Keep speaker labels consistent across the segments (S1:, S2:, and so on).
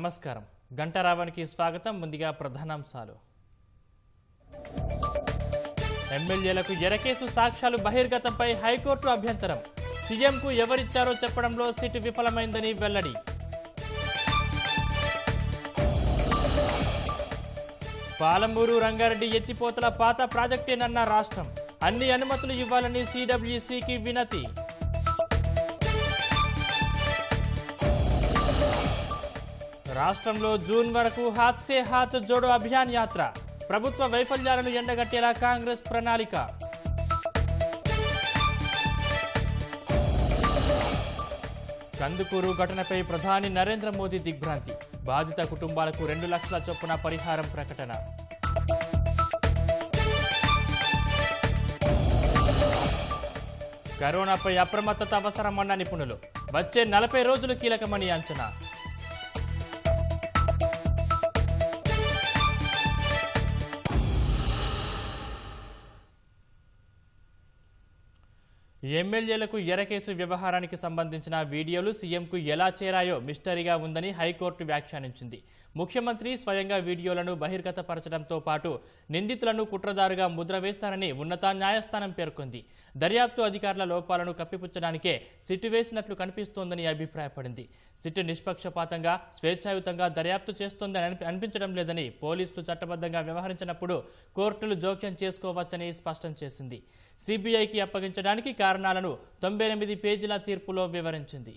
S1: నమస్కారం. గంటారావానికి స్వాగతం. ముందుగా ప్రధానాంశాలు. ఎమ్మెల్యేలకు ఎరకేసు సాక్ష్యాలు బహిర్గతంపై హైకోర్టు అభ్యంతరం. సీఎంకు ఎవరిచ్చారో చెప్పడంలో సిట్ విఫలమైందని వెల్లడి. పాలమూరు రంగారెడ్డి ఎత్తిపోతల పాత ప్రాజెక్టేనన్న రాష్ట్రం. అన్ని అనుమతులు ఇవ్వాలని సిడబ్ల్యూసీకి వినతి. రాష్ట్రంలో జూన్ వరకు హాత్ సే హాత్ జోడో అభియాన్ యాత్ర. ప్రభుత్వ వైఫల్యాలను ఎండగట్టేలా కాంగ్రెస్ ప్రణాళిక. కందుకూరు ఘటనపై ప్రధాని నరేంద్ర మోదీ దిగ్భ్రాంతి. బాధిత కుటుంబాలకు రెండు లక్షల చొప్పున పరిహారం ప్రకటన. కరోనాపై అప్రమత్తత అవసరమన్న నిపుణులు. వచ్చే నలభై రోజులు కీలకమని అంచనా. ఎమ్మెల్యేలకు ఎరకేసు వ్యవహారానికి సంబంధించిన వీడియోలు సీఎంకు ఎలా చేరాయో మిస్టరీగా ఉందని హైకోర్టు వ్యాఖ్యానించింది. ముఖ్యమంత్రి స్వయంగా వీడియోలను బహిర్గతపరచడంతో పాటు నిందితులను కుట్రదారుగా ముద్ర వేస్తారని ఉన్నత న్యాయస్థానం పేర్కొంది. దర్యాప్తు అధికారుల లోపాలను కప్పిపుచ్చడానికే సిట్టు వేసినట్లు కనిపిస్తోందని అభిప్రాయపడింది. సిట్టు నిష్పక్షపాతంగా స్వేచ్ఛాయుతంగా దర్యాప్తు చేస్తోందని అనిపించడం లేదని పోలీసులు చట్టబద్ధంగా వ్యవహరించినప్పుడు కోర్టులు జోక్యం చేసుకోవచ్చని స్పష్టం చేసింది. సిబిఐకి అప్పగించడానికి కారణాలను తొంభై ఎనిమిది పేజీల తీర్పులో వివరించింది.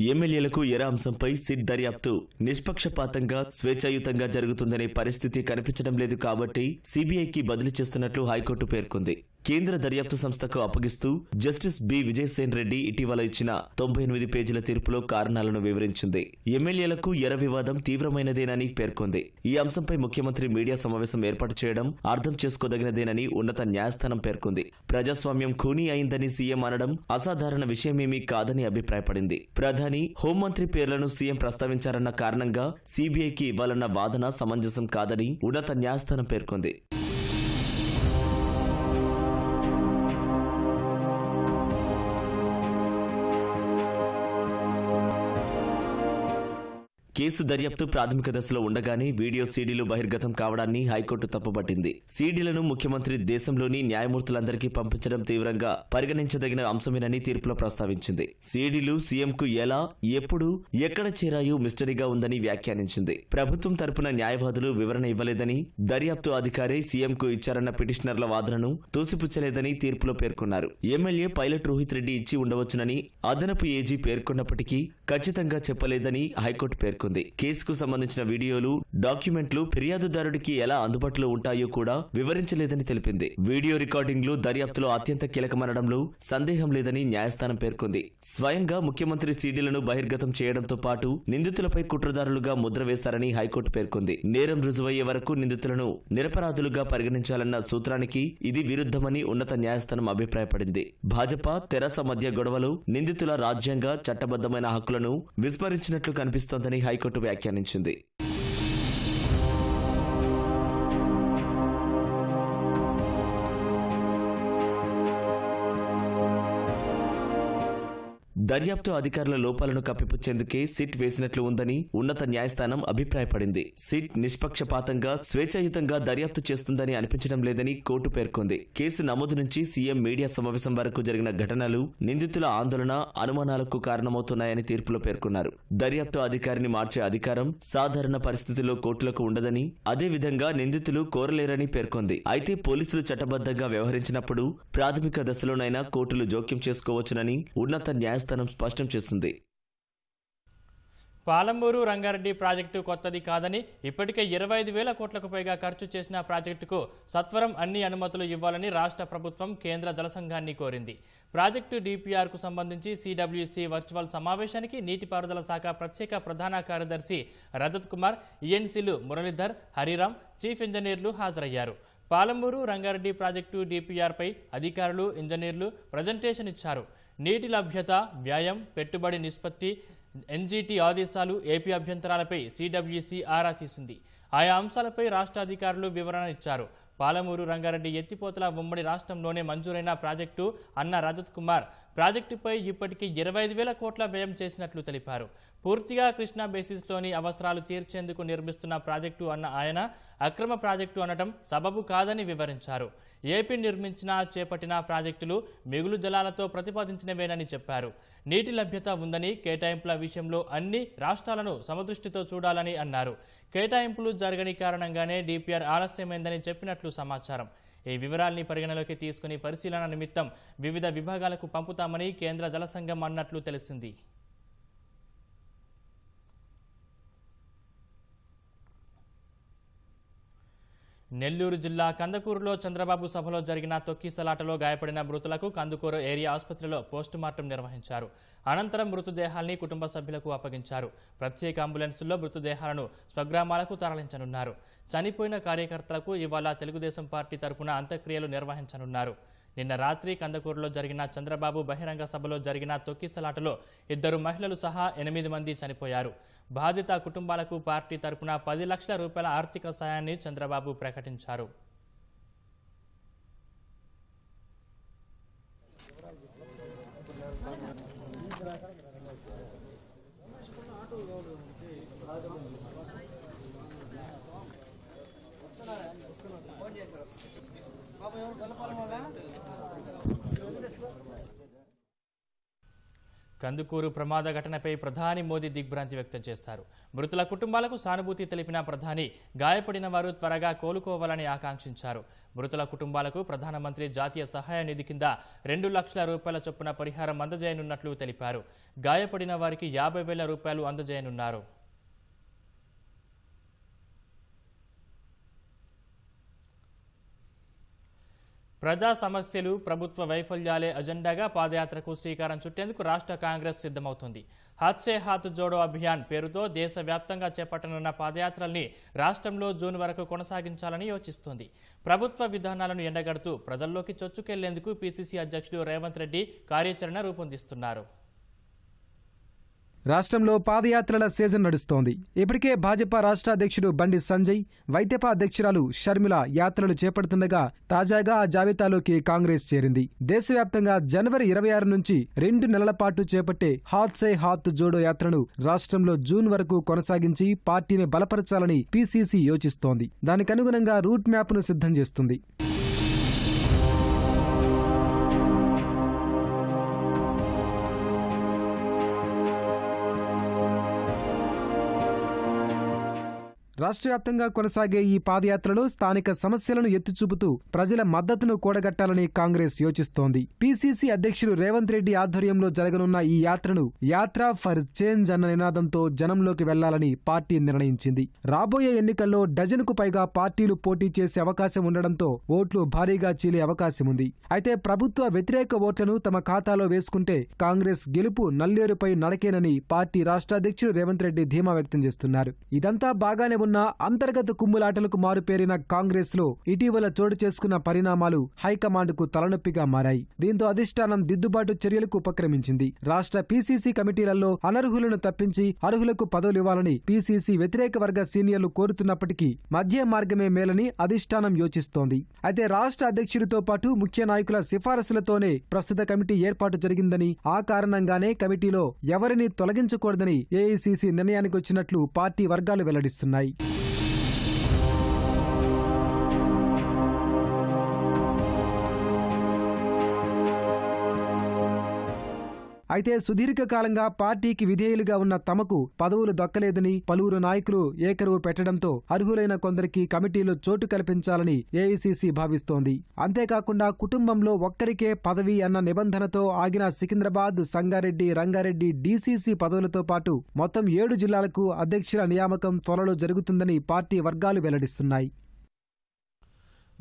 S2: ఎమ్మెల్యేలకు ఎరా అంశంపై సిట్ దర్యాప్తు. నిష్పక్షపాతంగా స్వేచ్ఛాయుతంగా జరుగుతుందనే పరిస్థితి కనిపించడం లేదు కాబట్టి సీబీఐకి బదిలీ చేస్తున్నట్లు హైకోర్టు పేర్కొంది. కేంద్ర దర్యాప్తు సంస్థకు అప్పగిస్తూ జస్టిస్ బి. విజయసేన్ రెడ్డి ఇటీవల ఇచ్చిన తొంభై ఎనిమిది పేజీల తీర్పులో కారణాలను వివరించింది. ఎమ్మెల్యేలకు ఎర వివాదం తీవ్రమైనదేనని పేర్కొంది. ఈ అంశంపై ముఖ్యమంత్రి మీడియా సమావేశం ఏర్పాటు చేయడం అర్థం చేసుకోదగినదేనని ఉన్నత న్యాయస్థానం పేర్కొంది. ప్రజాస్వామ్యం ఖూనీ అయిందని సీఎం అనడం అసాధారణ విషయమేమీ కాదని అభిప్రాయపడింది. ప్రధాని హోంమంత్రి పేర్లను సీఎం ప్రస్తావించారన్న కారణంగా సీబీఐకి ఇవ్వాలన్న వాదన సమంజసం కాదని ఉన్నత న్యాయస్థానం పేర్కొంది. కేసు దర్యాప్తు ప్రాథమిక దశలో ఉండగానే వీడియో సీడీలు బహిర్గతం కావడాన్ని హైకోర్టు తప్పుపట్టింది. సీడీలను ముఖ్యమంత్రి దేశంలోని న్యాయమూర్తులందరికీ పంపించడం తీవ్రంగా పరిగణించదగిన అంశమేనని తీర్పులో ప్రస్తావించింది. సీడీలు సీఎంకు ఎలా ఎప్పుడు ఎక్కడ చేరాయో మిస్టరీగా ఉందని వ్యాఖ్యానించింది. ప్రభుత్వం తరపున న్యాయవాదులు వివరణ ఇవ్వలేదని దర్యాప్తు అధికారి సీఎంకు ఇచ్చారన్న పిటిషనర్ల వాదనను తోసిపుచ్చలేదని తీర్పులో పేర్కొన్నారు. ఎమ్మెల్యే పైలట్ రోహిత్ రెడ్డి ఇచ్చి ఉండవచ్చునని అదనపు ఏజీ పేర్కొన్నప్పటికీ ఖచ్చితంగా చెప్పలేదని హైకోర్టు పేర్కొంది. కేసుకు సంబంధించిన వీడియోలు డాక్యుమెంట్లు ఫిర్యాదుదారుడికి ఎలా అందుబాటులో ఉంటాయో కూడా వివరించలేదని తెలిపింది. వీడియో రికార్డింగ్లు దర్యాప్తులో అత్యంత కీలకమనడంలో సందేహం లేదని న్యాయస్థానం పేర్కొంది. స్వయంగా ముఖ్యమంత్రి సీడీలను బహిర్గతం చేయడంతో పాటు నిందితులపై కుట్రదారులుగా ముద్ర వేస్తారని హైకోర్టు పేర్కొంది. నేరం రుజువయ్యే వరకు నిందితులను నిరపరాధులుగా పరిగణించాలన్న సూత్రానికి ఇది విరుద్ధమని ఉన్నత న్యాయస్థానం అభిప్రాయపడింది. భాజపా తెరాస మధ్య గొడవలు నిందితుల రాజ్యాంగ చట్టబద్ధమైన హక్కులను విస్మరించినట్లు కనిపిస్తోందని హైకోర్టు వ్యాఖ్యానించింది. దర్యాప్తు అధికారుల లోపాలను కప్పిపుచ్చేందుకే సిట్ వేసినట్లు ఉందని ఉన్నత న్యాయస్థానం అభిప్రాయపడింది. సిట్ నిష్పక్షపాతంగా స్వేచ్ఛాయుతంగా దర్యాప్తు చేస్తుందని అనిపించడం లేదని కోర్టు పేర్కొంది. కేసు నమోదు నుంచి సీఎం మీడియా సమావేశం వరకు జరిగిన ఘటనలు నిందితుల ఆందోళన అనుమానాలకు కారణమవుతున్నాయని తీర్పులో పేర్కొన్నారు. దర్యాప్తు అధికారిని మార్చే అధికారం సాధారణ పరిస్థితుల్లో కోర్టులకు ఉండదని అదేవిధంగా నిందితులు కోరలేరని పేర్కొంది. అయితే పోలీసులు చట్టబద్ధంగా వ్యవహరించినప్పుడు ప్రాథమిక దశలోనైనా కోర్టులు జోక్యం చేసుకోవచ్చునని ఉన్నత న్యాయ న్యాయస్థానం స్పష్టం చేసింది.
S1: పాలమూరు రంగారెడ్డి ప్రాజెక్టు కొత్తది కాదని ఇప్పటికే ఇరవై ఐదు వేల కోట్లకు పైగా ఖర్చు చేసిన ప్రాజెక్టుకు సత్వరం అన్ని అనుమతులు ఇవ్వాలని రాష్ట్ర ప్రభుత్వం కేంద్ర జలసంఘాన్ని కోరింది. ప్రాజెక్టు డిపిఆర్కు సంబంధించి సిడబ్ల్యూసి వర్చువల్ సమావేశానికి నీటిపారుదల శాఖ ప్రత్యేక ప్రధాన కార్యదర్శి రజత్ కుమార్ ఈఎన్సీలు మురళీధర్ హరిరామ్ చీఫ్ ఇంజనీర్లు హాజరయ్యారు. పాలమూరు రంగారెడ్డి ప్రాజెక్టు డిపిఆర్పై అధికారులు ఇంజనీర్లు ప్రజెంటేషన్ ఇచ్చారు. నీటి లభ్యత వ్యయం పెట్టుబడి నిష్పత్తి ఎన్జీటీ ఆదేశాలు ఏపీ అభ్యంతరాలపై సిడబ్ల్యూసి ఆరా తీసింది. ఆయా అంశాలపై రాష్ట్ర అధికారులు వివరణ ఇచ్చారు. పాలమూరు రంగారెడ్డి ఎత్తిపోతల ఉమ్మడి రాష్ట్రంలోనే మంజూరైన ప్రాజెక్టు అన్న రజత్ కుమార్ ప్రాజెక్టుపై ఇప్పటికీ ఇరవై ఐదు వేల కోట్ల వ్యయం చేసినట్లు తెలిపారు. పూర్తిగా కృష్ణా బేసిస్లోని అవసరాలు తీర్చేందుకు నిర్మిస్తున్న ప్రాజెక్టు అన్న ఆయన అక్రమ ప్రాజెక్టు అనటం సబబు కాదని వివరించారు. ఏపీ నిర్మించిన చేపట్టిన ప్రాజెక్టులు మిగులు జలాలతో ప్రతిపాదించినవేనని చెప్పారు. నీటి లభ్యత ఉందని కేటాయింపుల విషయంలో అన్ని రాష్ట్రాలను సమదృష్టితో చూడాలని అన్నారు. కేటాయింపులు జరగని కారణంగానే డిపిఆర్ ఆలస్యమైందని చెప్పినట్లు సమాచారం. ఈ వివరాల్ని పరిగణలోకి తీసుకుని పరిశీలన నిమిత్తం వివిధ విభాగాలకు పంపుతామని కేంద్ర జల సంఘం అన్నట్లు తెలిసింది. నెల్లూరు జిల్లా కందకూరులో చంద్రబాబు సభలో జరిగిన తొక్కిసలాటలో గాయపడిన మృతులకు కందుకూరు ఏరియా ఆసుపత్రిలో పోస్టుమార్టం నిర్వహించారు. అనంతరం మృతదేహాల్ని కుటుంబ సభ్యులకు అప్పగించారు. ప్రత్యేక అంబులెన్సుల్లో మృతదేహాలను స్వగ్రామాలకు తరలించనున్నారు. చనిపోయిన కార్యకర్తలకు ఇవాళ తెలుగుదేశం పార్టీ తరపున అంత్యక్రియలు నిర్వహించనున్నారు. నిన్న రాత్రి కందకూరులో జరిగిన చంద్రబాబు బహిరంగ సభలో జరిగిన తొక్కిసలాటలో ఇద్దరు మహిళలు సహా ఎనిమిది మంది చనిపోయారు. బాధిత కుటుంబాలకు పార్టీ తరపున పది లక్షల రూపాయల ఆర్థిక సాయాన్ని చంద్రబాబు ప్రకటించారు. కందుకూరు ప్రమాద ఘటనపై ప్రధాని మోదీ దిగ్భ్రాంతి వ్యక్తం చేశారు. మృతుల కుటుంబాలకు సానుభూతి తెలిపిన ప్రధాని గాయపడిన వారు త్వరగా కోలుకోవాలని ఆకాంక్షించారు. మృతుల కుటుంబాలకు ప్రధానమంత్రి జాతీయ సహాయ నిధి కింద రెండు లక్షల రూపాయల చొప్పున పరిహారం అందజేయనున్నట్లు తెలిపారు. గాయపడిన వారికి యాభై వేల రూపాయలు అందజేయనున్నారు. ప్రజా సమస్యలు ప్రభుత్వ వైఫల్యాలే అజెండాగా పాదయాత్రకు శ్రీకారం చుట్టేందుకు రాష్ట్ర కాంగ్రెస్ సిద్ధమవుతుంది. హాత్ సే హాత్ జోడో అభియాన్ పేరుతో దేశవ్యాప్తంగా చేపట్టనున్న పాదయాత్రల్ని రాష్ట్రంలో జూన్ వరకు కొనసాగించాలని యోచిస్తోంది. ప్రభుత్వ విధానాలను ఎండగడుతూ ప్రజల్లోకి చొచ్చుకెళ్ళేందుకు పీసీసీ అధ్యక్షుడు రేవంత్ రెడ్డి కార్యాచరణ రూపొందిస్తున్నారు.
S3: రాష్ట్రంలో పాదయాత్రల సీజన్ నడుస్తోంది. ఇప్పటికే భాజపా రాష్ట్ర అధ్యక్షుడు బండి సంజయ్ వైద్యపా అధ్యక్షురాలు షర్మిల యాత్రలు చేపడుతుండగా తాజాగా ఆ జాబితాలోకి కాంగ్రెస్ చేరింది. దేశవ్యాప్తంగా జనవరి ఇరవై ఆరు నుంచి రెండు నెలల పాటు చేపట్టే హాత్ సే హాత్ జోడో యాత్రను రాష్ట్రంలో జూన్ వరకు కొనసాగించి పార్టీని బలపరచాలని పీసీసీ యోచిస్తోంది. దానికనుగుణంగా రూట్ మ్యాప్ను సిద్ధం చేస్తుంది. రాష్ట్ర వ్యాప్తంగా కొనసాగే ఈ పాదయాత్రలో స్థానిక సమస్యలను ఎత్తిచూపుతూ ప్రజల మద్దతును కూడగట్టాలని కాంగ్రెస్ యోచిస్తోంది. పీసీసీ అధ్యక్షుడు రేవంత్ రెడ్డి ఆధ్వర్యంలో జరగనున్న ఈ యాత్రను యాత్ర ఫర్ చేంజ్ అన్న నినాదంతో జనంలోకి వెళ్ళాలని పార్టీ నిర్ణయించింది. రాబోయే ఎన్నికల్లో డజన్కు పైగా పార్టీలు పోటీ చేసే అవకాశం ఉండడంతో ఓట్లు భారీగా చీలే అవకాశం ఉంది. అయితే ప్రభుత్వ వ్యతిరేక ఓట్లను తమ ఖాతాలో వేసుకుంటే కాంగ్రెస్ గెలుపు నల్లేరుపై నడకేనని పార్టీ రాష్ట్ర అధ్యక్షుడు రేవంత్ రెడ్డి ధీమా వ్యక్తం చేస్తున్నారు. ఇదంతా బాగానే ఉన్న అంతర్గత కుమ్ములాటలకు మారుపేరిన కాంగ్రెస్లో ఇటీవల చోటు చేసుకున్న పరిణామాలు హైకమాండ్కు తలనొప్పిగా మారాయి. దీంతో అధిష్టానం దిద్దుబాటు చర్యలకు ఉపక్రమించింది. రాష్ట్ర పీసీసీ కమిటీలలో అనర్హులను తప్పించి అర్హులకు పదవులివ్వాలని పీసీసీ వ్యతిరేక వర్గ సీనియర్లు కోరుతున్నప్పటికీ మధ్య మార్గమే మేలని అధిష్టానం యోచిస్తోంది. అయితే రాష్ట్ర అధ్యక్షుడితో పాటు ముఖ్య నాయకుల సిఫారసులతోనే ప్రస్తుత కమిటీ ఏర్పాటు జరిగిందని ఆ కారణంగానే కమిటీలో ఎవరిని తొలగించకూడదని ఏఐసీసీ నిర్ణయానికి వచ్చినట్లు పార్టీ వర్గాలు వెల్లడిస్తున్నాయి. అయితే సుదీర్ఘకాలంగా పార్టీకి విధేయులుగా ఉన్న తమకు పదవులు దక్కలేదని పలువురు నాయకులు ఏకరువు పెట్టడంతో అర్హులైన కొందరికి కమిటీలో చోటు కల్పించాలని ఏఐసీసీ భావిస్తోంది. అంతేకాకుండా కుటుంబంలో ఒక్కరికే పదవి అన్న నిబంధనతో ఆగిన సికింద్రాబాద్ సంగారెడ్డి రంగారెడ్డి డీసీసీ పదవులతో పాటు మొత్తం ఏడు జిల్లాలకు అధ్యక్షుల నియామకం త్వరలో జరుగుతుందని పార్టీ వర్గాలు వెల్లడిస్తున్నాయి.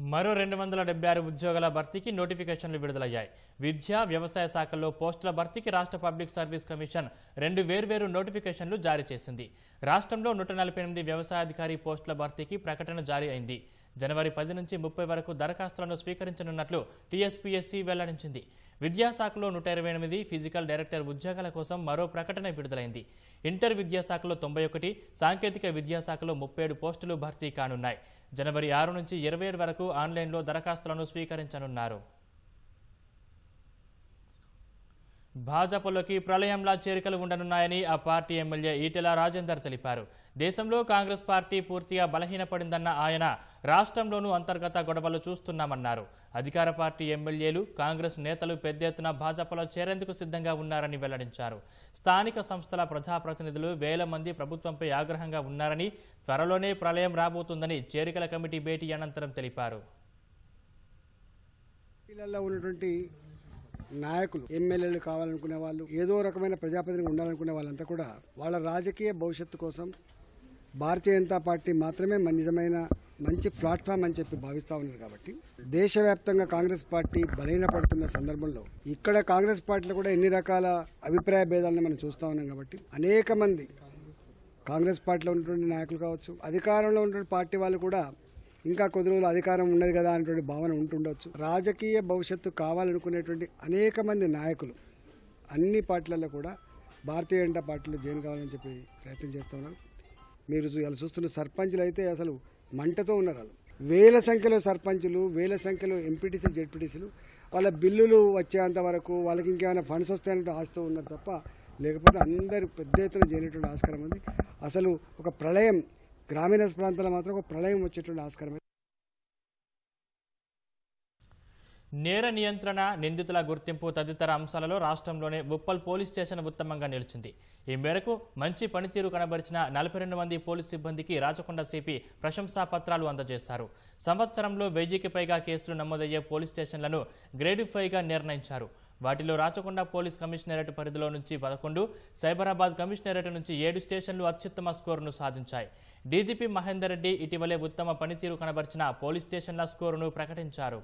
S1: మరో రెండు వందల డెబ్బై ఆరు ఉద్యోగాల భర్తీకి నోటిఫికేషన్లు విడుదలయ్యాయి. విద్య వ్యవసాయ శాఖల్లో పోస్టుల భర్తీకి రాష్ట్ర పబ్లిక్ సర్వీస్ కమిషన్ రెండు వేర్వేరు నోటిఫికేషన్లు జారీ చేసింది. రాష్ట్రంలో నూట నలభై ఎనిమిది వ్యవసాయాధికారి పోస్టుల భర్తీకి ప్రకటన జారీ అయింది. జనవరి పది నుంచి ముప్పై వరకు దరఖాస్తులను స్వీకరించనున్నట్లు టీఎస్పీఎస్సీ వెల్లడించింది. విద్యాశాఖలో నూట ఇరవై ఎనిమిది ఫిజికల్ డైరెక్టర్ ఉద్యోగాల కోసం మరో ప్రకటన విడుదలైంది. ఇంటర్ విద్యాశాఖలో తొంభై ఒకటి సాంకేతిక విద్యాశాఖలో ముప్పై ఏడు పోస్టులు భర్తీ కానున్నాయి. జనవరి ఆరు నుంచి ఇరవై ఏడు వరకు ఆన్లైన్లో దరఖాస్తులను స్వీకరించనున్నారు. భాజపాలోకి ప్రళయంలా చేరికలు ఉండనున్నాయని ఆ పార్టీ ఎమ్మెల్యే ఈటెల రాజేందర్ తెలిపారు. దేశంలో కాంగ్రెస్ పార్టీ పూర్తిగా బలహీనపడిందన్న ఆయన రాష్ట్రంలోనూ అంతర్గత గొడవలు చూస్తున్నామన్నారు. అధికార పార్టీ ఎమ్మెల్యేలు కాంగ్రెస్ నేతలు పెద్ద ఎత్తున భాజపాలో చేరేందుకు సిద్ధంగా ఉన్నారని వెల్లడించారు. స్థానిక సంస్థల ప్రజాప్రతినిధులు వేల మంది ప్రభుత్వంపై ఆగ్రహంగా ఉన్నారని త్వరలోనే ప్రళయం రాబోతుందని చేరికల కమిటీ భేటీ అనంతరం తెలిపారు.
S4: ఉన్నటువంటి నాయకులు ఎమ్మెల్యేలు కావాలనుకునే వాళ్ళు ఏదో రకమైన ప్రజాప్రతినిధి ఉండాలనుకునే వాళ్ళంతా కూడా వాళ్ళ రాజకీయ భవిష్యత్తు కోసం భారతీయ జనతా పార్టీ మాత్రమే మన నిజమైన మంచి ప్లాట్ఫామ్ అని చెప్పి భావిస్తా ఉన్నారు కాబట్టి దేశవ్యాప్తంగా కాంగ్రెస్ పార్టీ బలహీనపడుతున్న సందర్భంలో ఇక్కడ కాంగ్రెస్ పార్టీలో కూడా ఎన్ని రకాల అభిప్రాయ భేదాలను మనం చూస్తా ఉన్నాం కాబట్టి అనేక మంది కాంగ్రెస్ పార్టీలో ఉన్నటువంటి నాయకులు కావచ్చు అధికారంలో ఉన్నటువంటి పార్టీ వాళ్ళు కూడా ఇంకా కొద్ది రోజులు అధికారం ఉన్నది కదా అనేటువంటి భావన ఉంటుండొచ్చు. రాజకీయ భవిష్యత్తు కావాలనుకునేటువంటి అనేక మంది నాయకులు అన్ని పార్టీలలో కూడా భారతీయ జనతా పార్టీలో జాయిన్ కావాలని చెప్పి ప్రయత్నం చేస్తూ ఉన్నారు. మీరు ఇలా చూస్తున్న సర్పంచులు అయితే అసలు మంటతో ఉన్నారు వాళ్ళు. వేల సంఖ్యలో సర్పంచులు వేల సంఖ్యలో ఎంపీటీసీలు జెడ్పీటీసీలు వాళ్ళ బిల్లులు వచ్చేంత వరకు వాళ్ళకి ఇంకేమైనా ఫండ్స్ వస్తాయనే ఆశతో ఉన్నారు తప్ప లేకపోతే అందరు పెద్ద ఎత్తున చేయనటువంటి ఆస్కారం ఉంది. అసలు ఒక ప్రళయం గ్రామీణ ప్రాంతాల్లో మాత్రం ఒక ప్రళయం వచ్చేటువంటి ఆస్కారం.
S1: నేర నియంత్రణ నిందితుల గుర్తింపు తదితర అంశాలలో రాష్ట్రంలోనే ఉప్పల్ పోలీస్ స్టేషన్ ఉత్తమంగా నిలిచింది. ఈ మేరకు మంచి పనితీరు కనబరిచిన నలభై రెండు మంది పోలీస్ సిబ్బందికి రాచకొండ సిపి ప్రశంసా పత్రాలు అందజేశారు. సంవత్సరంలో వెయ్యికి పైగా కేసులు నమోదయ్యే పోలీస్ స్టేషన్లను గ్రేడ్ ఫైవ్గా నిర్ణయించారు. వాటిలో రాచకొండ పోలీస్ కమిషనరేట్ పరిధిలో నుంచి పదకొండు సైబరాబాద్ కమిషనరేట్ నుంచి ఏడు స్టేషన్లు అత్యుత్తమ స్కోరును సాధించాయి. డీజీపీ మహేందర్ రెడ్డి ఇటీవలే ఉత్తమ పనితీరు కనబరిచిన పోలీస్ స్టేషన్ల స్కోరును ప్రకటించారు.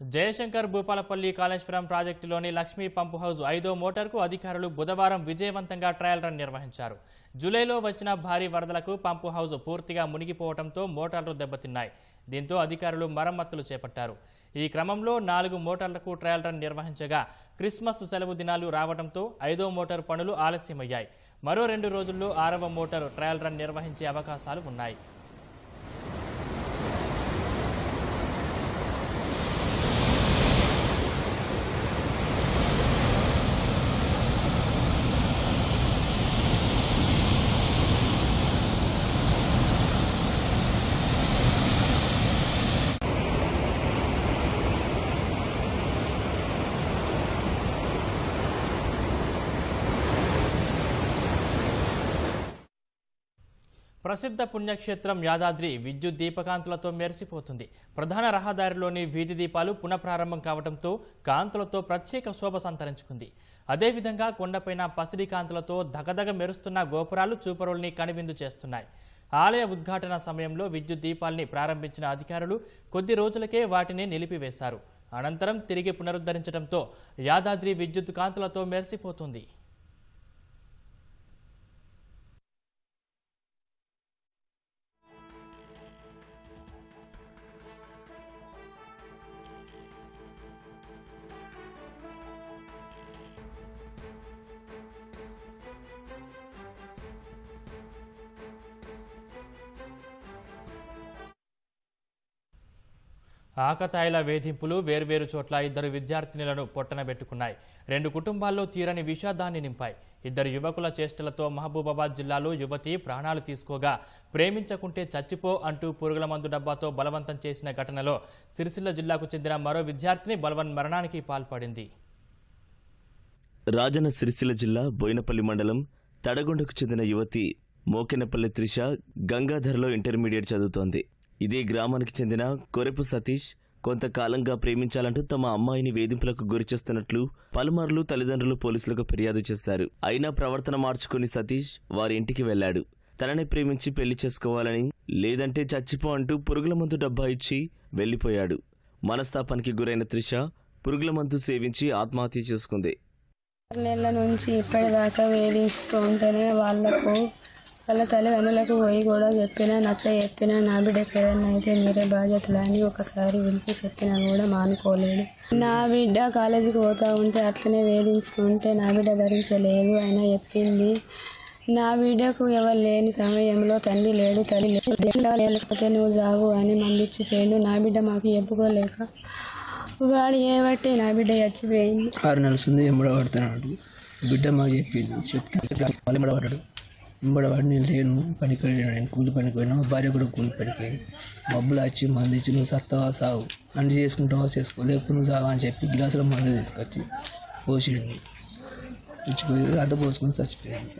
S1: జయశంకర్ భూపాలపల్లి కాళేశ్వరం ప్రాజెక్టులోని లక్ష్మీ పంపు హౌస్ ఐదో మోటార్కు అధికారులు బుధవారం విజయవంతంగా ట్రయల్ రన్ నిర్వహించారు. జూలైలో వచ్చిన భారీ వరదలకు పంపు హౌస్ పూర్తిగా మునిగిపోవడంతో మోటార్లు దెబ్బతిన్నాయి. దీంతో అధికారులు మరమ్మతులు చేపట్టారు. ఈ క్రమంలో నాలుగు మోటార్లకు ట్రయల్ రన్ నిర్వహించగా క్రిస్మస్ సెలవు దినాలు రావడంతో ఐదో మోటార్ పనులు ఆలస్యమయ్యాయి. మరో రెండు రోజుల్లో ఆరవ మోటార్ ట్రయల్ రన్ నిర్వహించే అవకాశాలు ఉన్నాయి. ప్రసిద్ధ పుణ్యక్షేత్రం యాదాద్రి విద్యుత్ దీపకాంతులతో మెరిసిపోతుంది. ప్రధాన రహదారిలోని వీధి దీపాలు పునఃప్రారంభం కావడంతో కాంతులతో ప్రత్యేక శోభ సంతరించుకుంది. అదేవిధంగా కొండపైన పసిడి కాంతులతో దగదగ మెరుస్తున్న గోపురాలు చూపరుల్ని కనువిందు చేస్తున్నాయి. ఆలయ ఉద్ఘాటన సమయంలో విద్యుత్ దీపాల్ని ప్రారంభించిన అధికారులు కొద్ది రోజులకే వాటిని నిలిపివేశారు. అనంతరం తిరిగి పునరుద్ధరించడంతో యాదాద్రి విద్యుత్ కాంతులతో మెరిసిపోతుంది. ఆకతాయిల వేధింపులు వేర్వేరు చోట్ల ఇద్దరు విద్యార్థినులను పొట్టనబెట్టుకున్నాయి రెండు కుటుంబాల్లో తీరని విషాదాన్ని నింపాయి. ఇద్దరు యువకుల చేష్టలతో మహబూబాబాద్ జిల్లాలో యువతి ప్రాణాలు తీసుకోగా ప్రేమించకుంటే చచ్చిపో అంటూ పురుగుల మందు డబ్బాతో బలవంతం చేసిన ఘటనలో సిరిసిల్ల జిల్లాకు చెందిన మరో విద్యార్థిని బలవన్ మరణానికి పాల్పడింది.
S2: రాజన సిరిసిల్ల జిల్లా బోయినపల్లి మండలం తడగొండకు చెందిన యువతి మోకెనపల్లి త్రిష గంగాధర్లో ఇంటర్మీడియట్ చదువుతోంది. ఇదే గ్రామానికి చెందిన కొరెపు సతీష్ కొంతకాలంగా ప్రేమించాలంటూ తమ అమ్మాయిని వేధింపులకు గురిచేస్తున్నట్లు పలుమార్లు తల్లిదండ్రులు పోలీసులకు ఫిర్యాదు చేశారు. అయినా ప్రవర్తన మార్చుకుని సతీష్ వారి ఇంటికి వెళ్ళాడు తనని ప్రేమించి పెళ్ళి చేసుకోవాలని లేదంటే చచ్చిపో అంటూ పురుగుల మందు డబ్బా ఇచ్చి వెళ్ళిపోయాడు మనస్తాపానికి గురైన త్రిష పురుగుల మందు సేవించి ఆత్మహత్య చేసుకుంది.
S5: నెలల నుంచి ఇప్పటిదాకా వేధిస్తూ ఉంటేనే వాళ్ళకు వాళ్ళ తల్లిదండ్రులకు పోయి కూడా చెప్పినా నచ్చ చెప్పినా నా బిడ్డకి ఏదన్నా అయితే మీరే బాధ్యతలు అని ఒకసారి పిలిచి చెప్పినా కూడా మానుకోలేడు నా బిడ్డ కాలేజీకి పోతా ఉంటే అట్లనే వేధించుకుంటే నా బిడ్డ భరించలేదు. ఆయన చెప్పింది నా బిడ్డకు ఎవరు లేని సమయంలో తండ్రి లేడు తల్లి లేడు. లేకపోతే నువ్వు జావు అని మందిచ్చిపోయిండు. నా బిడ్డ మాకు చెప్పుకోలేక వాడు ఏబట్టి నా బిడ్డ చచ్చిపోయింది.
S6: ఆరు నెలస్తుంది ఎంబడబడుతున్నాడు బిడ్డ మాకు చెప్పింది చెప్తే మళ్ళీ ఎంబడబడి నేను లేను పనికి వెళ్ళాను నేను కూలి పనికి పోయినా మా భార్య కూడా కూలి పనికి మబ్బులు వచ్చి మంది ఇచ్చి నువ్వు సత్తావా సావు అన్ని చేసుకుంటావా చేసుకో లేకపోతే నువ్వు సావా అని చెప్పి గ్లాసులో మందు తీసుకొచ్చి పోసిండు ఇచ్చిపోయి అడ్డ పోసుకొని చచ్చిపోయింది.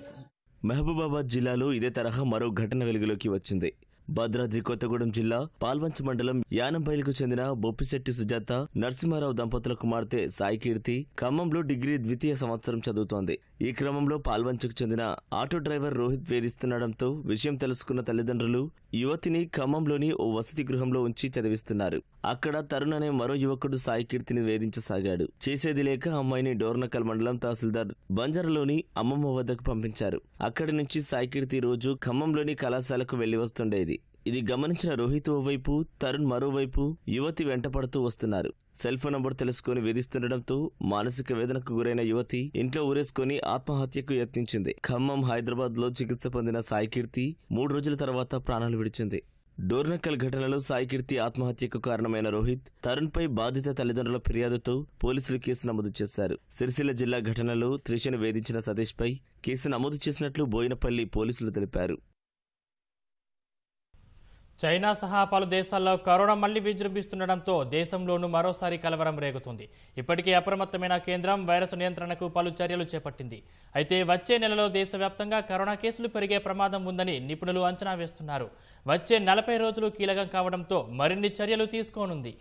S2: మహబూబాబాద్ జిల్లాలో ఇదే తరహా మరో ఘటన వెలుగులోకి వచ్చింది. భద్రాద్రి కొత్తగూడెం జిల్లా పాల్వంచ మండలం యానంపైలకు చెందిన బొప్పిశెట్టి సుజాత నరసింహారావు దంపతుల కుమార్తె సాయి కీర్తి ఖమ్మంలో డిగ్రీ ద్వితీయ సంవత్సరం చదువుతోంది. ఈ క్రమంలో పాల్వంచకు చెందిన ఆటో డ్రైవర్ రోహిత్ వేధిస్తుండడంతో విషయం తెలుసుకున్న తల్లిదండ్రులు యువతిని ఖమ్మంలోని ఓ వసతి గృహంలో ఉంచి చదివిస్తున్నారు. అక్కడ తరుణ్ అనే మరో యువకుడు సాయి కీర్తిని వేధించసాగాడు. చేసేది లేక అమ్మాయిని డోర్నకల్ మండలం తహసీల్దార్ బంజారాలోని అమ్మమ్మ వద్దకు పంపించారు. అక్కడి నుంచి సాయి కీర్తి రోజు ఖమ్మంలోని కళాశాలకు వెళ్ళి వస్తుండేది. ఇది గమనించిన రోహిత్ ఓవైపు తరుణ్ మరోవైపు యువతి వెంటపడుతూ వస్తున్నారు. సెల్ ఫోన్ నంబర్ తెలుసుకుని వేధిస్తుండటంతో మానసిక వేదనకు గురైన యువతి ఇంట్లో ఊరేసుకుని ఆత్మహత్యకు యత్నించింది. ఖమ్మం హైదరాబాద్లో చికిత్స పొందిన సాయికీర్తి మూడు రోజుల తర్వాత ప్రాణాలు విడిచింది. డోర్నకల్ ఘటనలో సాయికీర్తి ఆత్మహత్యకు కారణమైన రోహిత్ తరుణ్ పై బాధిత తల్లిదండ్రుల ఫిర్యాదుతో పోలీసులు కేసు నమోదు చేశారు. సిరిసిల్ల జిల్లా ఘటనలో త్రిషను వేధించిన సతీష్ పై కేసు నమోదు చేసినట్లు బోయినపల్లి పోలీసులు తెలిపారు.
S1: చైనా సహా పలు దేశాల్లో కరోనా మళ్ళీ విజృంభిస్తుండటంతో దేశంలోనూ మరోసారి కలవరం రేగుతుంది. ఇప్పటికే అప్రమత్తమైన కేంద్రం వైరస్ నియంత్రణకు పలు చర్యలు చేపట్టింది. అయితే వచ్చే నెలలో దేశవ్యాప్తంగా కరోనా కేసులు పెరిగే ప్రమాదం ఉందని నిపుణులు అంచనా వేస్తున్నారు. వచ్చే నలభై రోజులు కీలకం కావడంతో మరిన్ని చర్యలు తీసుకోనుంది.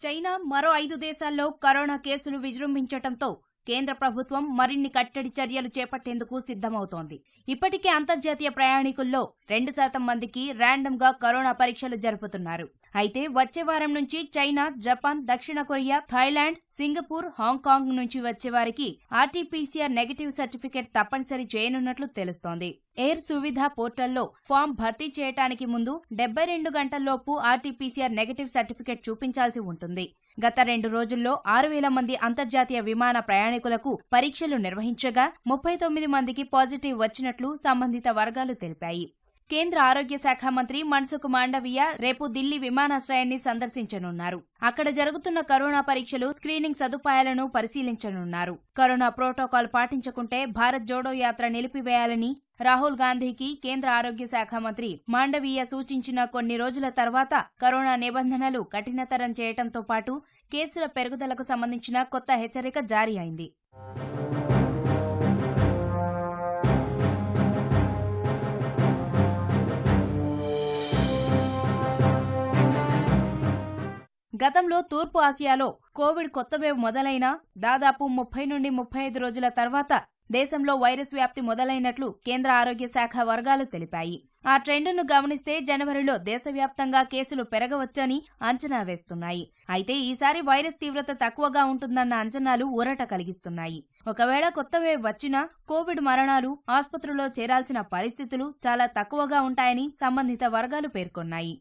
S7: చైనా మరో ఐదు దేశాల్లో కరోనా కేసులు విజృంభించడంతో కేంద్ర ప్రభుత్వం మరిన్ని కట్టడి చర్యలు చేపట్టేందుకు సిద్ధమవుతోంది. ఇప్పటికే అంతర్జాతీయ ప్రయాణికుల్లో రెండు శాతం మందికి ర్యాండమ్గా కరోనా పరీక్షలు జరుపుతున్నారు. అయితే వచ్చే వారం నుంచి చైనా జపాన్ దక్షిణ Korea Thailand Singapore Hong Kong నుంచి వచ్చే వారికి ఆర్టీపీసీఆర్ నెగటివ్ సర్టిఫికెట్ తప్పనిసరి చేయనున్నట్లు తెలుస్తోంది. ఎయిర్ సువిధ పోర్టల్లో ఫామ్ భర్తీ చేయటానికి ముందు డెబ్బై రెండు గంటల్లోపు ఆర్టీపీసీఆర్ నెగటివ్ సర్టిఫికెట్ చూపించాల్సి ఉంటుంది. గత రెండు రోజుల్లో ఆరు వేల మంది అంతర్జాతీయ విమాన ప్రయాణికులకు పరీక్షలు నిర్వహించగా ముప్పై తొమ్మిది మందికి పాజిటివ్ వచ్చినట్లు సంబంధిత వర్గాలు తెలిపాయి. కేంద్ర ఆరోగ్య శాఖ మంత్రి మన్సుఖ్ మాండవీయ రేపు ఢిల్లీ విమానాశ్రయాన్ని సందర్శించనున్నారు. అక్కడ జరుగుతున్న కరోనా పరీక్షలు స్క్రీనింగ్ సదుపాయాలను పరిశీలించనున్నారు. కరోనా ప్రోటోకాల్ పాటించకుంటే భారత్ జోడో యాత్ర నిలిపివేయాలని రాహుల్ గాంధీకి కేంద్ర ఆరోగ్య శాఖ మంత్రి మాండవీయ సూచించిన కొన్ని రోజుల తర్వాత కరోనా నిబంధనలు కఠినతరం చేయటంతో పాటు కేసుల పెరుగుదలకు సంబంధించిన కొత్త హెచ్చరిక జారీ అయింది. గతంలో తూర్పు ఆసియాలో కోవిడ్ కొత్త వేవ్ మొదలైన దాదాపు ముప్పై నుండి ముప్పై ఐదు రోజుల తర్వాత దేశంలో వైరస్ వ్యాప్తి మొదలైనట్లు కేంద్ర ఆరోగ్య శాఖ వర్గాలు తెలిపాయి. ఆ ట్రెండ్ను గమనిస్తే జనవరిలో దేశవ్యాప్తంగా కేసులు పెరగవచ్చని అంచనా వేస్తున్నాయి. అయితే ఈసారి వైరస్ తీవ్రత తక్కువగా ఉంటుందన్న అంచనాలు ఊరట కలిగిస్తున్నాయి. ఒకవేళ కొత్త వేవ్ వచ్చినా కోవిడ్ మరణాలు ఆసుపత్రిలో చేరాల్సిన పరిస్థితులు చాలా తక్కువగా ఉంటాయని సంబంధిత వర్గాలు పేర్కొన్నాయి.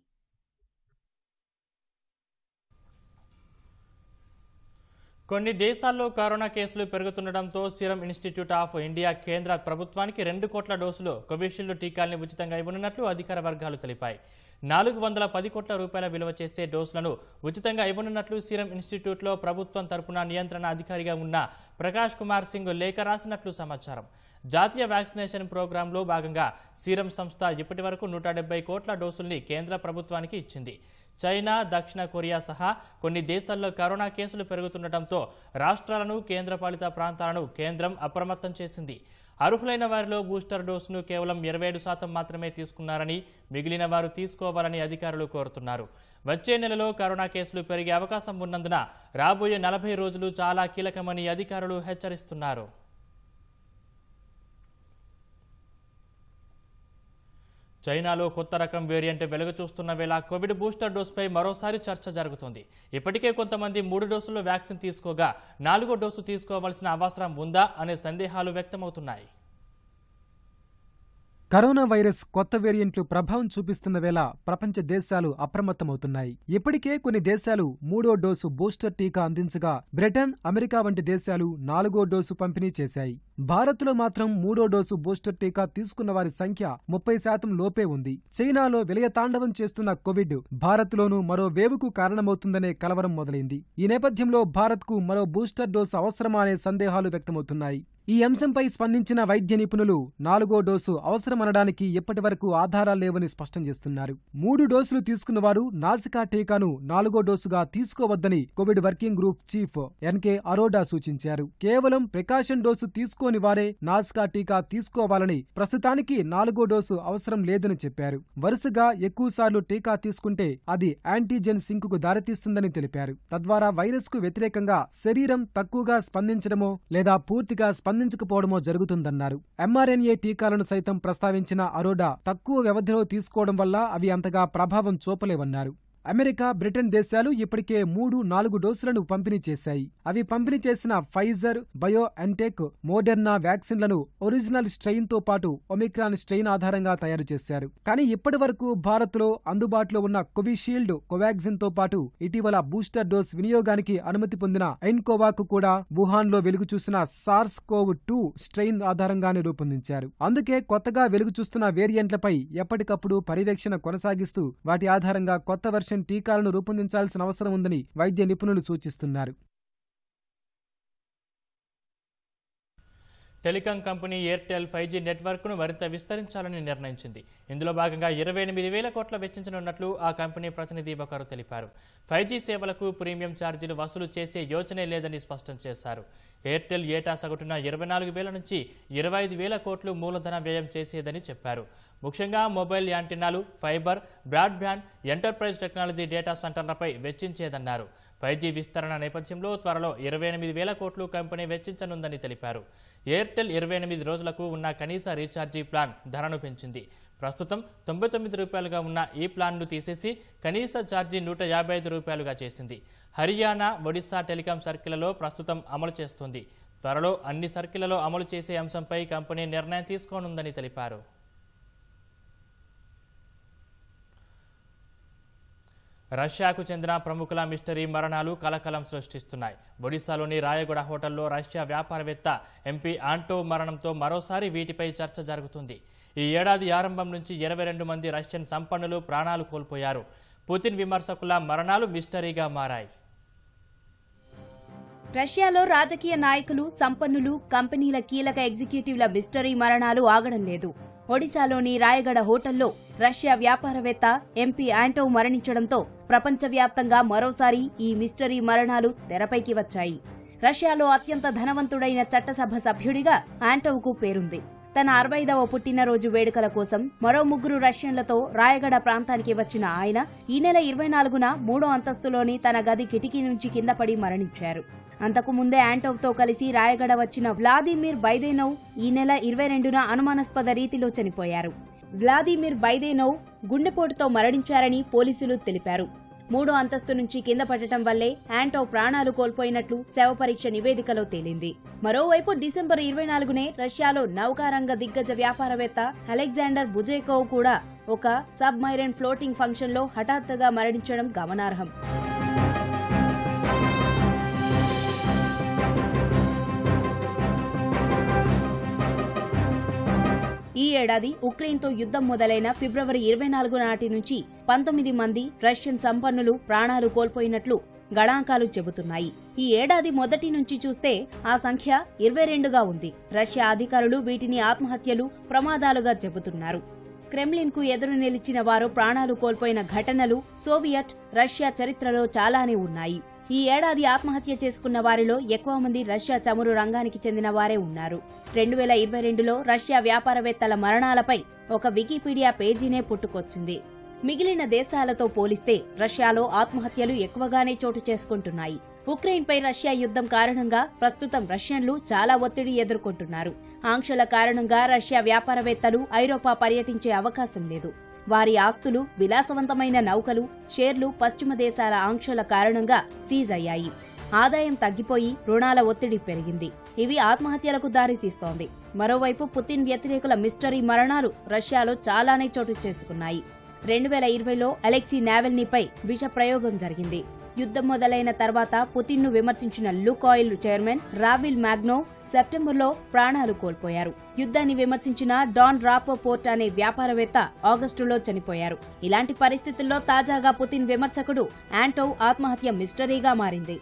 S1: కొన్ని దేశాల్లో కరోనా కేసులు పెరుగుతుండటంతో సీరం ఇన్స్టిట్యూట్ ఆఫ్ ఇండియా కేంద్ర ప్రభుత్వానికి రెండు కోట్ల డోసులు కోవిషీల్డ్ టీకాల్ని ఉచితంగా ఇవ్వనున్నట్లు అధికార వర్గాలు తెలిపాయి. నాలుగు వందల పది కోట్ల రూపాయల విలువ చేసే డోసులను ఉచితంగా ఇవ్వనున్నట్లు సీరం ఇన్స్టిట్యూట్లో ప్రభుత్వం తరపున నియంత్రణ అధికారిగా ఉన్న ప్రకాష్ కుమార్ సింగ్ లేఖ రాసినట్లు సమాచారం. జాతీయ వ్యాక్సినేషన్ ప్రోగ్రాంలో భాగంగా సీరం సంస్థ ఇప్పటి వరకు నూట డెబ్బై కోట్ల డోసుల్ని కేంద్ర ప్రభుత్వానికి ఇచ్చింది. చైనా దక్షిణ కొరియా సహా కొన్ని దేశాల్లో కరోనా కేసులు పెరుగుతుండటంతో రాష్ట్రాలను కేంద్రపాలిత ప్రాంతాలను కేంద్రం అప్రమత్తం చేసింది. అర్హులైన వారిలో బూస్టర్ డోసును కేవలం ఇరవై ఏడు శాతం మాత్రమే తీసుకున్నారని మిగిలిన వారు తీసుకోవాలని అధికారులు కోరుతున్నారు. వచ్చే నెలలో కరోనా కేసులు పెరిగే అవకాశం ఉన్నందున రాబోయే నలభై రోజులు చాలా కీలకమని అధికారులు హెచ్చరిస్తున్నారు. చైనాలో కొత్త రకం వేరియంట్ వెలుగు చూస్తున్న వేళ కోవిడ్ బూస్టర్ డోసుపై మరోసారి చర్చ జరుగుతుంది. ఇప్పటికే కొంతమంది మూడు డోసులు వ్యాక్సిన్ తీసుకోగా నాలుగో డోసు తీసుకోవాల్సిన అవసరం ఉందా అనే సందేహాలు వ్యక్తమవుతున్నాయి.
S3: కరోనా వైరస్ కొత్త వేరియంట్లు ప్రభావం చూపిస్తున్న వేళ ప్రపంచ దేశాలు అప్రమత్తమవుతున్నాయి. ఇప్పటికే కొన్ని దేశాలు మూడో డోసు బూస్టర్ టీకా అందించగా బ్రిటన్ అమెరికా వంటి దేశాలు నాలుగో డోసు పంపిణీ చేశాయి. భారత్లో మాత్రం మూడో డోసు బూస్టర్ టీకా తీసుకున్న వారి సంఖ్య ముప్పై శాతం లోపే ఉంది. చైనాలో విలయతాండవం చేస్తున్న కోవిడ్ భారత్లోనూ మరో వేవుకు కారణమవుతుందనే కలవరం మొదలైంది. ఈ నేపథ్యంలో భారత్కు మరో బూస్టర్ డోసు అవసరమా అనే సందేహాలు వ్యక్తమవుతున్నాయి. ఈ అంశంపై స్పందించిన వైద్య నిపుణులు నాలుగో డోసు అవసరమనడానికి ఇప్పటి వరకు ఆధారాలు లేవని స్పష్టం చేస్తున్నారు. మూడు డోసులు తీసుకున్న వారు నాసికా టీకాను నాలుగో డోసుగా తీసుకోవద్దని Covid working group chief N K Arora సూచించారు. కేవలం ప్రికాషన్ డోసు తీసుకోని వారే నాసికా టీకా తీసుకోవాలని ప్రస్తుతానికి నాలుగో డోసు అవసరం లేదని చెప్పారు. వరుసగా ఎక్కువసార్లు టీకా తీసుకుంటే అది యాంటీజెన్ సింక్కు దారితీస్తుందని తెలిపారు. తద్వారా వైరస్కు వ్యతిరేకంగా శరీరం తక్కువగా స్పందించడమో లేదా పూర్తిగా స్పందించకపోవడమో జరుగుతుందన్నారు. ఎంఆర్ఎన్ఏ టీకాలను సైతం ప్రస్తావించిన అరోడా తక్కువ వ్యవధిలో తీసుకోవడం వల్ల అవి అంతగా ప్రభావం చూపలేవన్నారు. అమెరికా బ్రిటన్ దేశాలు ఇప్పటికే మూడు నాలుగు డోసులను పంపిణీ చేశాయి. అవి పంపిణీ చేసిన ఫైజర్ బయో ఎంటెక్ మోడెర్నా వ్యాక్సిన్లను ఒరిజినల్ స్ట్రెయిన్తో పాటు ఒమిక్రాన్ స్ట్రెయిన్ ఆధారంగా తయారు చేశారు. కానీ ఇప్పటి వరకు భారత్లో అందుబాటులో ఉన్న కోవిషీల్డ్ కోవాక్సిన్తో పాటు ఇటీవల బూస్టర్ డోస్ వినియోగానికి అనుమతి పొందిన ఎన్కోవాకు కూడా వుహాన్లో వెలుగు చూసిన సార్స్ కోవ్ టూ స్ట్రెయిన్ ఆధారంగానే రూపొందించారు. అందుకే కొత్తగా వెలుగు చూస్తున్న వేరియంట్లపై ఎప్పటికప్పుడు పర్యవేక్షణ కొనసాగిస్తూ వాటి ఆధారంగా కొత్త వర్షం వెర్షన్ టీకాలను రూపొందించాల్సిన అవసరం ఉందని వైద్య నిపుణులు సూచిస్తున్నారు.
S1: Telecom company Airtel five G నెట్వర్క్ను మరింత విస్తరించాలని నిర్ణయించింది. ఇందులో భాగంగా ఇరవై ఎనిమిది వేల కోట్ల వెచ్చించనున్నట్లు ఆ కంపెనీ ప్రతినిధి ఒకరు తెలిపారు. ఫైవ్ జీ సేవలకు ప్రీమియం ఛార్జీలు వసూలు చేసే యోచనే లేదని స్పష్టం చేశారు. ఎయిర్టెల్ ఏటా సగటున ఇరవై నాలుగు వేల నుంచి ఇరవై ఐదు వేల కోట్లు మూలధన వ్యయం చేసేదని చెప్పారు. ముఖ్యంగా mobile యాంటీనాలు fibre broadband enterprise technology data సెంటర్లపై వెచ్చించేదన్నారు. ఫైవ్ జీ విస్తరణ నేపథ్యంలో త్వరలో ఇరవై ఎనిమిది వేల కోట్లు కంపెనీ వెచ్చించనుందని తెలిపారు. ఎయిర్టెల్ ఇరవై ఎనిమిది రోజులకు ఉన్న కనీస రీఛార్జీ ప్లాన్ ధరను పెంచింది. ప్రస్తుతం తొంభై తొమ్మిది రూపాయలుగా ఉన్న ఈ ప్లాన్ను తీసేసి కనీస ఛార్జీ నూట యాభై ఐదు రూపాయలుగా చేసింది. హర్యానా ఒడిశా టెలికాం సర్కిళ్ళలో ప్రస్తుతం అమలు చేస్తోంది. త్వరలో అన్ని సర్కిళ్ళలో అమలు చేసే అంశంపై కంపెనీ నిర్ణయం తీసుకోనుందని తెలిపారు. రష్యాకు చెందిన ప్రముఖుల మిస్టరీ మరణాలు కలకలం సృష్టిస్తున్నాయి. ఒడిశాలోని రాయగూడ హోటల్లో రష్యా వ్యాపారవేత్త ఎంపీ ఆంటో మరణంతో మరోసారి వీటిపై చర్చ జరుగుతుంది. ఈ ఏడాది ఆరంభం నుంచి ఇరవై రెండు మంది రష్యన్ సంపన్నులు ప్రాణాలు కోల్పోయారు. పుతిన్ విమర్శకుల మరణాలు మిస్టరీగా మారాయి.
S7: రష్యాలో రాజకీయ నాయకులు సంపన్నులు కంపెనీల కీలక ఎగ్జిక్యూటివ్ల మిస్టరీ మరణాలు ఆగడం లేదు. ఒడిశాలోని రాయగడ హోటల్లో రష్యా వ్యాపారవేత్త ఎంపీ ఆంటోవ్ మరణించడంతో ప్రపంచవ్యాప్తంగా మరోసారి ఈ మిస్టరీ మరణాలు తెరపైకి వచ్చాయి. రష్యాలో అత్యంత ధనవంతుడైన చట్టసభ సభ్యుడిగా ఆంటోవ్కు పేరుంది. తన అరవైదవ పుట్టినరోజు వేడుకల కోసం మరో ముగ్గురు రష్యన్లతో రాయగడ ప్రాంతానికి వచ్చిన ఆయన ఈ నెల ఇరవై నాలుగున మూడో అంతస్తులోని తన గది కిటికీ నుంచి కిందపడి మరణించారు. అంతకు ముందే యాంటోవ్తో కలిసి రాయగడ వచ్చిన వ్లాదిమిర్ బైదేనవ్ ఈ నెల ఇరవై రెండున అనుమానాస్పద రీతిలో చనిపోయారు. వ్లాదిమిర్ బైదేనవ్ గుండెపోటుతో మరణించారని పోలీసులు తెలిపారు. మూడో అంతస్తు నుంచి కింద పడటం వల్లే యాంటోవ్ ప్రాణాలు కోల్పోయినట్లు శవపరీక్ష నివేదికలో తేలింది. మరోవైపు డిసెంబర్ ఇరవై నాలుగునే రష్యాలో నౌకారంగ దిగ్గజ వ్యాపారవేత్త అలెగ్జాండర్ బుజేకోవ్ కూడా ఒక సబ్మైరన్ ఫ్లోటింగ్ ఫంక్షన్లో హఠాత్తుగా మరణించడం గమనార్హం. ఈ ఏడాది ఉక్రెయిన్తో యుద్ధం మొదలైన ఫిబ్రవరి ఇరవై నాలుగు నాటి నుంచి పంతొమ్మిది మంది రష్యన్ సంపన్నులు ప్రాణాలు కోల్పోయినట్లు గణాంకాలు చెబుతున్నాయి. ఈ ఏడాది మొదటి నుంచి చూస్తే ఆ సంఖ్య ఇరవై రెండుగా ఉంది. రష్యా అధికారులు వీటిని ఆత్మహత్యలు ప్రమాదాలుగా చెబుతున్నారు. క్రెమ్లిన్కు ఎదురు నిలిచిన వారు ప్రాణాలు కోల్పోయిన ఘటనలు సోవియట్ రష్యా చరిత్రలో చాలానే ఉన్నాయి. ఈ ఏడాది ఆత్మహత్య చేసుకున్న వారిలో ఎక్కువ మంది రష్యా చమురు రంగానికి చెందిన వారే ఉన్నారు. రెండు వేల ఇరవై రెండులో రష్యా వ్యాపారవేత్తల మరణాలపై ఒక వికీపీడియా పేజీనే పుట్టుకొచ్చింది. మిగిలిన దేశాలతో పోలిస్తే రష్యాలో ఆత్మహత్యలు ఎక్కువగానే చోటు చేసుకుంటున్నాయి. ఉక్రెయిన్పై రష్యా యుద్ధం కారణంగా ప్రస్తుతం రష్యన్లు చాలా ఒత్తిడి ఎదుర్కొంటున్నారు. ఆంక్షల కారణంగా రష్యా వ్యాపారవేత్తలు ఐరోపా పర్యటించే అవకాశం లేదు. వారి ఆస్తులు విలాసవంతమైన నౌకలు షేర్లు పశ్చిమ దేశాల ఆంక్షల కారణంగా సీజ్ అయ్యాయి. ఆదాయం తగ్గిపోయి రుణాల ఒత్తిడి పెరిగింది. ఇవి ఆత్మహత్యలకు దారితీస్తోంది మరోవైపు పుతిన్ వ్యతిరేకుల మిస్టరీ మరణాలు రష్యాలో చాలానే చోటు చేసుకున్నాయి. రెండు వేల ఇరవైలో అలెక్సీ నావెల్నీపై విష ప్రయోగం జరిగింది. యుద్ధం మొదలైన తర్వాత పుతిన్ను విమర్శించిన లుకాయిల్ చైర్మన్ రావిల్ మాగ్నో సెప్టెంబర్లో ప్రాణాలు కోల్పోయారు. యుద్ధాన్ని విమర్శించిన డాన్ రాపో పోర్ట్ అనే వ్యాపారవేత్త ఆగస్టులో చనిపోయారు. ఇలాంటి పరిస్థితుల్లో తాజాగా పుతిన్ విమర్శకుడు యాంటో ఆత్మహత్య మిస్టరీగా మారింది.